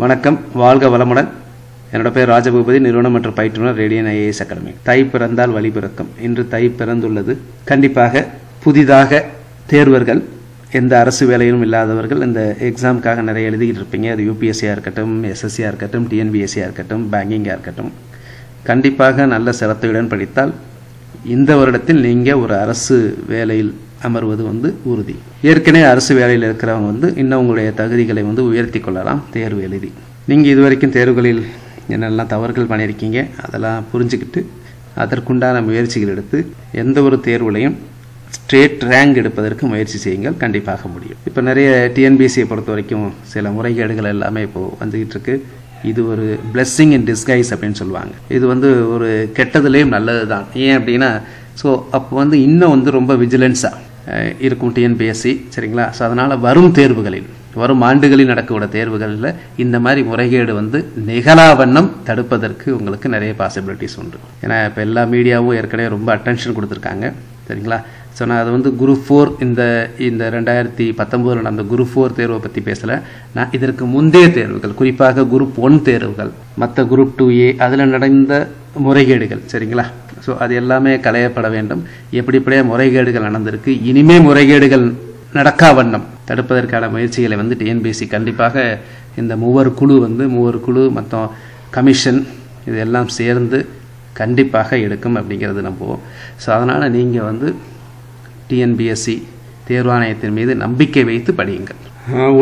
வணக்கம். வாழ்க வளமுடன். என்னோட பேர் ராஜபூபதி நிறுவனம் மற்றும் பயிற்றுனர் ரேடியன் ஐஏஎஸ் அகாடமி. தை பிறந்தால் வழி பிறக்கும். இன்று தை பிறந்துள்ளது. கண்டிப்பாக புதிதாக தேர்வர்கள் எந்த அரசு வேலையிலும் இல்லாதவர்கள் இந்த எக்ஸாமுக்காக நிறைய எழுதிக்கிட்டு இருப்பீங்க. அது யூபிஎஸ்சியாக இருக்கட்டும் எஸ்எஸ்சியாக இருக்கட்டும் டிஎன்பிஎஸ்சியாக இருக்கட்டும் பேங்கிங்காக இருக்கட்டும். கண்டிப்பாக நல்ல சிரத்தையுடன் படித்தால் இந்த வருடத்தில் நீங்கள் ஒரு அரசு வேலையில் அமர்வது வந்து உறுதி. ஏற்கனவே அரசு வேலையில் இருக்கிறவங்க வந்து இன்னும் உங்களுடைய தகுதிகளை வந்து உயர்த்தி கொள்ளலாம். தேர்வு எழுதி. நீங்கள் இதுவரைக்கும் தேர்வுகளில் என்னெல்லாம் தவறுகள் பண்ணியிருக்கீங்க அதெல்லாம் புரிஞ்சுக்கிட்டு அதற்குண்டான முயற்சிகள் எடுத்து எந்த ஒரு தேர்வுலையும் ஸ்ட்ரேட் ரேங்க் எடுப்பதற்கு முயற்சி செய்யுங்கள். கண்டிப்பாக முடியும். இப்போ நிறைய டிஎன்பிஎஸ்சியை பொறுத்த வரைக்கும் சில முறைகேடுகள் எல்லாமே இப்போது வந்துக்கிட்டு இருக்கு. இது ஒரு பிளெஸ்ஸிங் இன் டிஸ்கைஸ் அப்படின்னு சொல்லுவாங்க. இது வந்து ஒரு கெட்டதுலேயும் நல்லது தான் ஏன் அப்படின்னா ஸோ அப்போ வந்து இன்னும் வந்து ரொம்ப விஜிலன்ஸாக இருக்கும் டிஎன்பிஎஸ்சி சரிங்களா? ஸோ அதனால் வரும் தேர்வுகளில் வரும் ஆண்டுகளில் நடக்கக்கூடிய தேர்வுகளில் இந்த மாதிரி முறைகேடு வந்து நிகழா வண்ணம் தடுப்பதற்கு உங்களுக்கு நிறைய பாசிபிலிட்டிஸ் உண்டு. ஏன்னா இப்போ எல்லா மீடியாவும் ஏற்கனவே ரொம்ப அட்டென்ஷன் கொடுத்துருக்காங்க சரிங்களா? ஸோ நான் அது வந்து குரூப் ஃபோர் இந்த இந்த ரெண்டாயிரத்தி பத்தொம்போதில் நடந்த குரூப் ஃபோர் தேர்வை பற்றி பேசலை. நான் இதற்கு முந்தைய தேர்வுகள் குறிப்பாக குரூப் ஒன் தேர்வுகள் மற்ற குரூப் டூ ஏ அதில் நடந்த முறைகேடுகள் சரிங்களா? ஸோ அது எல்லாமே களையப்பட வேண்டும். எப்படி இப்படியே முறைகேடுகள் நடந்திருக்கு. இனிமே முறைகேடுகள் நடக்கா வண்ணம். தடுப்பதற்கான முயற்சிகளை வந்து டிஎன்பிஎஸ்சி கண்டிப்பாக இந்த மூவர் குழு வந்து மூவர் குழு மற்றும் கமிஷன் இதெல்லாம் சேர்ந்து கண்டிப்பாக எடுக்கும் அப்படிங்கிறது நம்புவோம் ஸோ அதனால் நீங்கள் வந்து டிஎன்பிஎஸ்சி தேர்வாணையத்தின் மீது நம்பிக்கை வைத்து படியுங்கள்.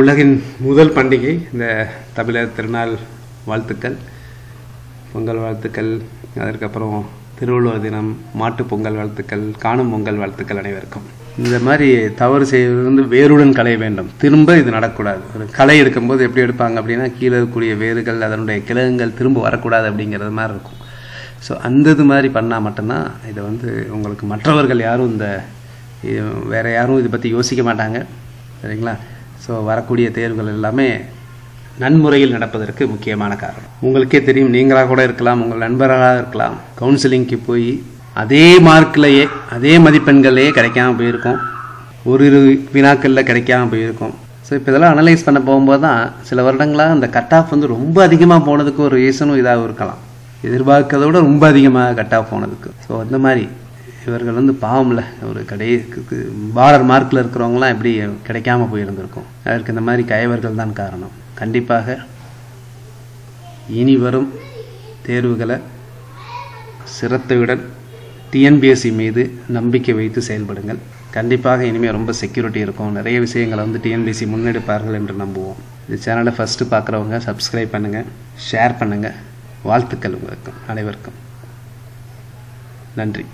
உலகின் முதல் பண்டிகை இந்த தமிழர் திருநாள் வாழ்த்துக்கள். பொங்கல் வாழ்த்துக்கள். அதற்கப்புறம் திருவள்ளுவர் தினம் மாட்டு பொங்கல் வாழ்த்துக்கள் காணும் பொங்கல் வாழ்த்துக்கள் அனைவருக்கும். இந்த மாதிரி தவறு செய்வது வந்து வேருடன் களைய வேண்டும். திரும்ப இது நடக்கூடாது. ஒரு களை எடுக்கும்போது எப்படி எடுப்பாங்க அப்படின்னா கீழே இருக்கக்கூடிய வேர்கள் அதனுடைய கிழங்குகள் திரும்ப வரக்கூடாது அப்படிங்கிறது மாதிரி இருக்கும். ஸோ அந்த இது மாதிரி பண்ணால் மட்டும்தான் இதை வந்து உங்களுக்கு மற்றவர்கள் யாரும் இந்த வேறு யாரும் இதை பற்றி யோசிக்க மாட்டாங்க. சரிங்களா? ஸோ வரக்கூடிய தேர்வுகள் எல்லாமே நன்முறையில் நடப்பதற்கு முக்கியமான காரணம். உங்களுக்கே தெரியும் நீங்களாக கூட இருக்கலாம் உங்கள் நண்பர்களாக இருக்கலாம். கவுன்சிலிங்க்கு போய் அதே மார்க்கிலேயே அதே மதிப்பெண்கள்லேயே கிடைக்காம போயிருக்கோம். ஒரு இரு வினாக்களில் கிடைக்காம போயிருக்கோம். ஸோ இப்போ இதெல்லாம் அனலைஸ் பண்ண போகும்போது தான் சில வருடங்களாக அந்த கட் ஆஃப் வந்து ரொம்ப அதிகமாக போனதுக்கு ஒரு ரீசனும் இதாக இருக்கலாம். எதிர்பார்க்கறத விட ரொம்ப அதிகமாக கட் ஆஃப் போனதுக்கு. ஸோ அந்த மாதிரி இவர்கள் வந்து பாவம்ல. ஒரு கடை பார்டர் மார்க்கில் இருக்கிறவங்களாம் எப்படி கிடைக்காம போயிருந்திருக்கும். அதற்கு இந்த மாதிரி கயவர்கள் தான் காரணம். கண்டிப்பாக இனி வரும் தேர்வுகளை சிரத்தையுடன் டிஎன்பிஎஸ்சி மீது நம்பிக்கை வைத்து செயல்படுங்கள். கண்டிப்பாக இனிமேல் ரொம்ப செக்யூரிட்டி இருக்கும். நிறைய விஷயங்களை வந்து டிஎன்பிஎஸ்சி முன்னெடுப்பார்கள் என்று நம்புவோம். இந்த சேனலை ஃபஸ்ட்டு பார்க்குறவங்க சப்ஸ்கிரைப் பண்ணுங்கள் ஷேர் பண்ணுங்கள் வாழ்த்துக்கள் உங்களுக்கு அனைவருக்கும். நன்றி.